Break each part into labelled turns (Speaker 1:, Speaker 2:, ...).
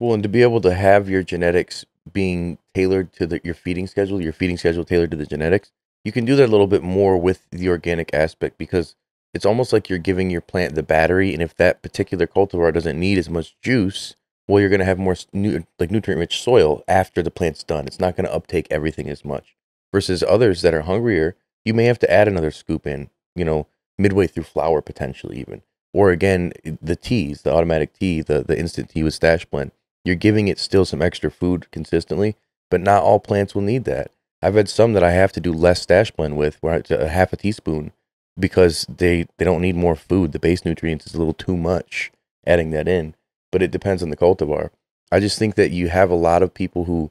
Speaker 1: Well, and to be able to have your genetics being tailored to the, your feeding schedule, your feeding schedule tailored to the genetics, you can do that a little bit more with the organic aspect because it's almost like you're giving your plant the battery. And if that particular cultivar doesn't need as much juice, well, you're going to have more nu- like nutrient rich soil after the plant's done. It's not going to uptake everything as much. Versus others that are hungrier, you may have to add another scoop in, you know, midway through flower potentially even. Or again, the teas, the automatic tea, the, the instant tea with stash blend, you're giving it still some extra food consistently, but not all plants will need that. I've had some that I have to do less stash blend with, where it's a half a teaspoon, because they they don't need more food. The base nutrients is a little too much adding that in, but it depends on the cultivar. I just think that you have a lot of people who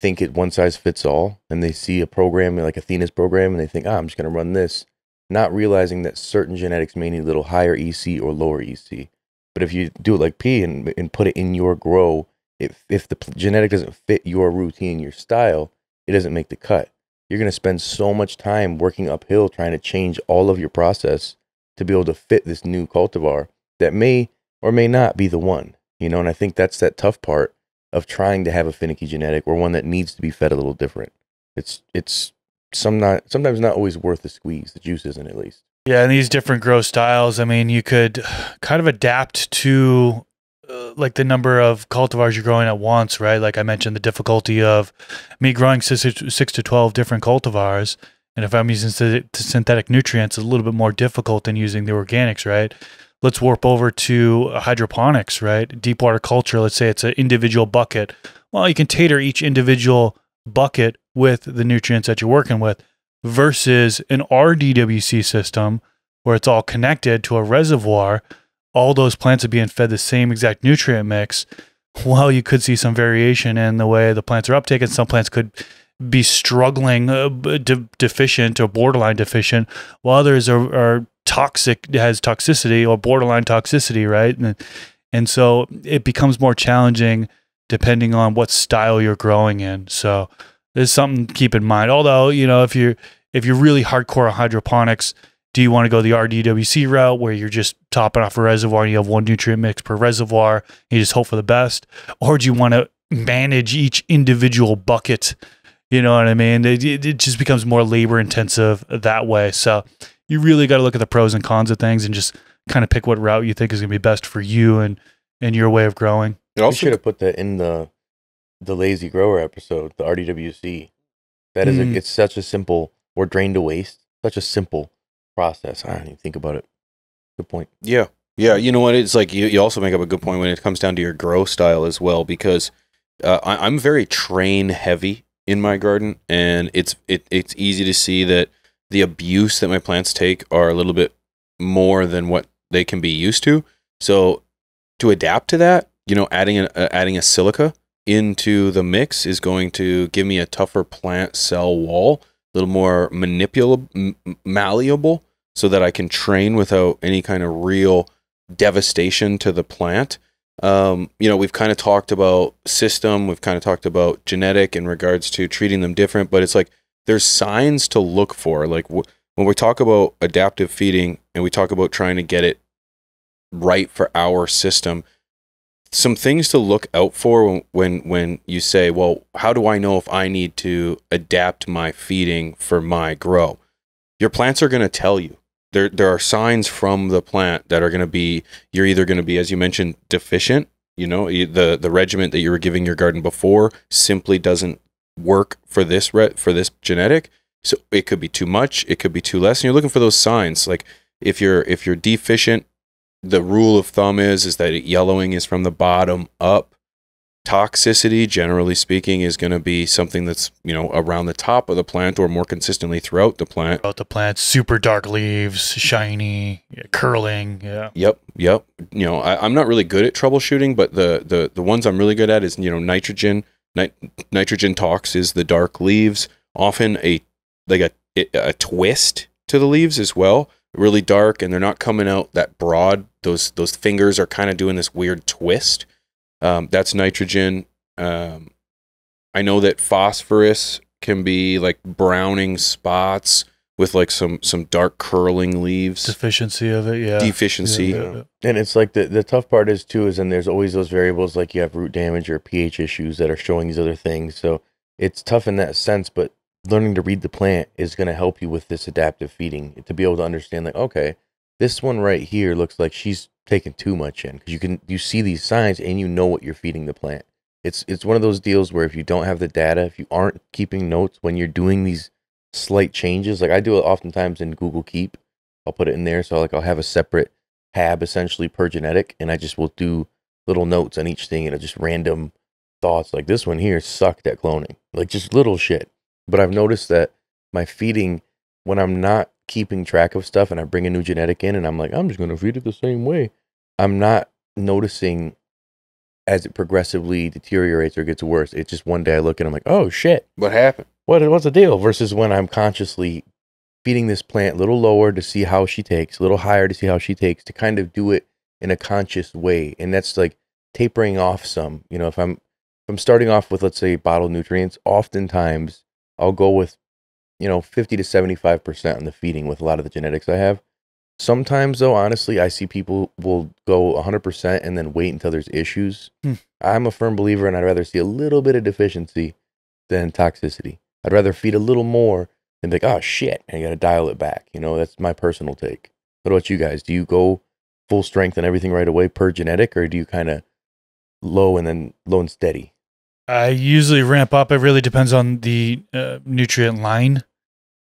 Speaker 1: think it one size fits all, and they see a program like Athena's program, and they think, ah, I'm just going to run this, not realizing that certain genetics may need a little higher EC or lower EC. But if you do it like P and, and put it in your grow, if, if the genetic doesn't fit your routine, your style, it doesn't make the cut. You're going to spend so much time working uphill trying to change all of your process to be able to fit this new cultivar that may or may not be the one, you know. And I think that's that tough part of trying to have a finicky genetic or one that needs to be fed a little different. It's it's some not sometimes not always worth the squeeze. The juice isn't at least.
Speaker 2: Yeah, and these different grow styles, I mean, you could kind of adapt to like the number of cultivars you're growing at once, right? Like I mentioned, the difficulty of me growing six, six to 12 different cultivars. And if I'm using synthetic nutrients, it's a little bit more difficult than using the organics, right? Let's warp over to hydroponics, right? Deep water culture, let's say it's an individual bucket. Well, you can tater each individual bucket with the nutrients that you're working with versus an RDWC system where it's all connected to a reservoir. All those plants are being fed the same exact nutrient mix. Well, you could see some variation in the way the plants are uptaken. Some plants could be struggling, uh, de- deficient or borderline deficient, while others are, are toxic, has toxicity or borderline toxicity, right? And, and so it becomes more challenging depending on what style you're growing in. So there's something to keep in mind. Although, you know, if you're if you're really hardcore on hydroponics, do you want to go the RDWC route where you're just topping off a reservoir and you have one nutrient mix per reservoir, you just hope for the best? Or do you want to manage each individual bucket? You know what I mean? It, it just becomes more labor intensive that way. So you really got to look at the pros and cons of things and just kind of pick what route you think is going to be best for you and and your way of growing.
Speaker 1: You also should have put that in the the lazy grower episode, the RDWC. That is, mm. a, it's such a simple or drain to waste, such a simple process. I don't even think about it. Good point.
Speaker 3: Yeah, yeah. You know what? It's like you, you also make up a good point when it comes down to your grow style as well, because uh, I, I'm very train heavy in my garden, and it's it it's easy to see that the abuse that my plants take are a little bit more than what they can be used to. So to adapt to that, you know, adding a, uh, adding a silica into the mix is going to give me a tougher plant cell wall, a little more manipulable, malleable, so that I can train without any kind of real devastation to the plant. Um, you know, we've kind of talked about system, we've kind of talked about genetic in regards to treating them different, but it's like there's signs to look for. Like when we talk about adaptive feeding and we talk about trying to get it right for our system, some things to look out for when, when when you say, "Well, how do I know if I need to adapt my feeding for my grow?" Your plants are going to tell you. There there are signs from the plant that are going to be you're either going to be as you mentioned deficient, you know, the the regiment that you were giving your garden before simply doesn't work for this re- for this genetic. So it could be too much, it could be too less, and you're looking for those signs. Like if you're if you're deficient the rule of thumb is is that yellowing is from the bottom up. Toxicity, generally speaking, is going to be something that's you know around the top of the plant or more consistently throughout the plant.
Speaker 2: Throughout the plant, super dark leaves, shiny, yeah, curling. Yeah.
Speaker 3: Yep. Yep. You know, I, am not really good at troubleshooting, but the the the ones I'm really good at is you know nitrogen. Nit- nitrogen tox is the dark leaves. Often a like a a twist to the leaves as well really dark and they're not coming out that broad. Those those fingers are kind of doing this weird twist. Um, that's nitrogen. Um, I know that phosphorus can be like browning spots with like some some dark curling leaves
Speaker 2: Deficiency of it, yeah.
Speaker 3: deficiency.
Speaker 2: Yeah, yeah, yeah.
Speaker 1: And it's like the, the tough part is too is then there's always those variables like you have root damage or pH issues that are showing these other things. So it's tough in that sense, but learning to read the plant is going to help you with this adaptive feeding to be able to understand like okay, this one right here looks like she's taking too much in because you can you see these signs and you know what you're feeding the plant. It's it's one of those deals where if you don't have the data, if you aren't keeping notes when you're doing these slight changes, like I do it oftentimes in Google Keep, I'll put it in there. So like I'll have a separate tab essentially per genetic, and I just will do little notes on each thing and just random thoughts like this one here sucked at cloning, like just little shit. But I've noticed that my feeding when I'm not keeping track of stuff and I bring a new genetic in and I'm like I'm just gonna feed it the same way, I'm not noticing as it progressively deteriorates or gets worse. It's just one day I look and I'm like, oh shit,
Speaker 3: What happened?
Speaker 1: what what's the deal? Versus when I'm consciously feeding this plant a little lower to see how she takes, a little higher to see how she takes, to kind of do it in a conscious way. And that's like tapering off some. You know, if I'm if I'm starting off with let's say bottled nutrients, oftentimes I'll go with, you know, 50 to 75% on the feeding with a lot of the genetics I have. Sometimes though, honestly, I see people will go 100% and then wait until there's issues.
Speaker 2: Hmm.
Speaker 1: I'm a firm believer and I'd rather see a little bit of deficiency than toxicity. I'd rather feed a little more than be like, oh shit, and you got to dial it back. You know, that's my personal take. What about you guys? Do you go full strength and everything right away per genetic, or do you kind of low and then low and steady?
Speaker 2: I usually ramp up. It really depends on the uh, nutrient line,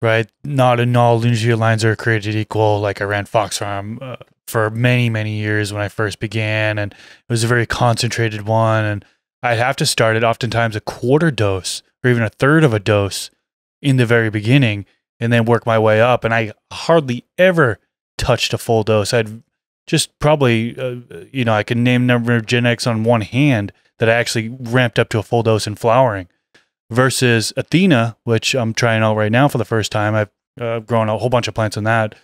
Speaker 2: right? Not in all nutrient lines are created equal. Like I ran Fox Farm uh, for many, many years when I first began, and it was a very concentrated one. And I'd have to start it oftentimes a quarter dose or even a third of a dose in the very beginning, and then work my way up. And I hardly ever touched a full dose. I'd just probably, uh, you know, I can name number of genetics on one hand that I actually ramped up to a full dose in flowering versus Athena, which I'm trying out right now for the first time. I've uh, grown a whole bunch of plants in that.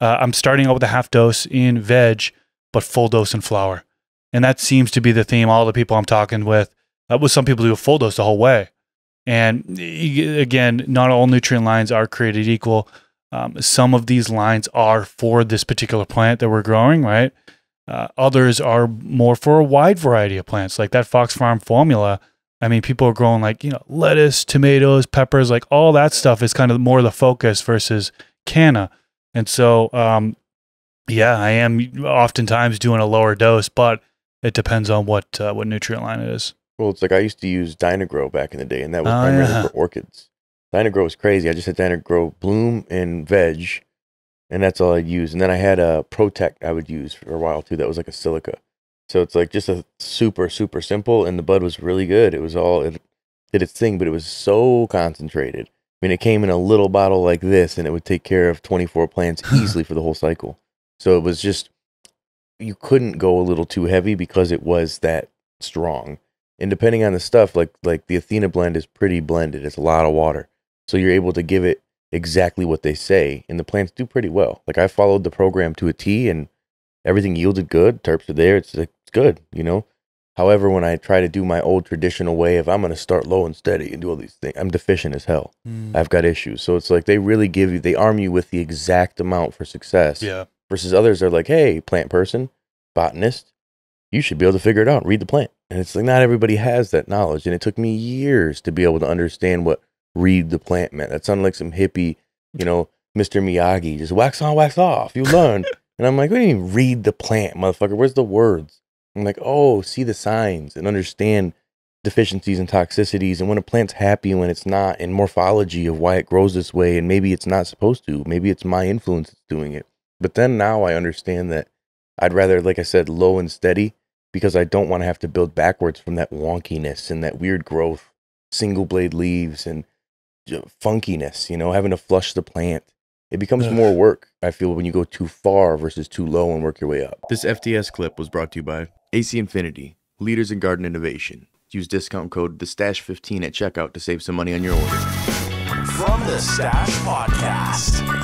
Speaker 2: Uh, I'm starting out with a half dose in veg, but full dose in flower. And that seems to be the theme. All the people I'm talking with, uh, with some people do a full dose the whole way. And again, not all nutrient lines are created equal. Um, some of these lines are for this particular plant that we're growing, right? Uh, others are more for a wide variety of plants, like that Fox Farm formula. I mean, people are growing like, you know, lettuce, tomatoes, peppers, like all that stuff is kind of more the focus versus canna. And so, um, yeah, I am oftentimes doing a lower dose, but it depends on what uh, what nutrient line it is.
Speaker 1: Well, it's like I used to use Dyna-Gro back in the day, and that was
Speaker 2: Oh,
Speaker 1: primarily
Speaker 2: yeah.
Speaker 1: for orchids. Dyna-Gro was crazy. I just had Dyna-Gro bloom and veg, and that's all I'd use. And then I had a Protect I would use for a while too. That was like a silica. So it's like just a super super simple, and the bud was really good. It was all it did its thing, but it was so concentrated. I mean, it came in a little bottle like this, and it would take care of 24 plants easily for the whole cycle. So it was just you couldn't go a little too heavy because it was that strong. And depending on the stuff, like like the Athena blend is pretty blended. It's a lot of water, so you're able to give it exactly what they say, and the plants do pretty well. Like I followed the program to a T, and everything yielded good. Terps are there. It's, it's good, you know. However, when I try to do my old traditional way of I'm going to start low and steady and do all these things, I'm deficient as hell. Hmm. I've got issues. So it's like they really give you, they arm you with the exact amount for success
Speaker 2: Yeah.
Speaker 1: versus others are like, hey, plant person, botanist, you should be able to figure it out, read the plant. And it's like not everybody has that knowledge. And it took me years to be able to understand what read the plant meant. That sounded like some hippie, you know, Mr. Miyagi, just wax on, wax off. You learn. And I'm like, what do you mean read the plant, motherfucker? Where's the words? I'm like, oh, see the signs and understand deficiencies and toxicities and when a plant's happy and when it's not and morphology of why it grows this way and maybe it's not supposed to maybe it's my influence that's doing it but then now i understand that i'd rather like i said low and steady because i don't want to have to build backwards from that wonkiness and that weird growth single blade leaves and funkiness you know having to flush the plant it becomes
Speaker 2: Ugh.
Speaker 1: more work i feel when you go too far versus too low and work your way up
Speaker 4: This FTS clip was brought to you by AC Infinity, leaders in garden innovation. Use discount code TheStash15 at checkout to save some money on your order.
Speaker 5: From the Stash Podcast.